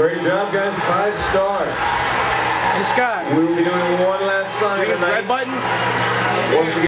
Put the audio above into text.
Great job, guys. Five star. Hey, Scott. We will be doing one last sign. tonight. Red button. Once again.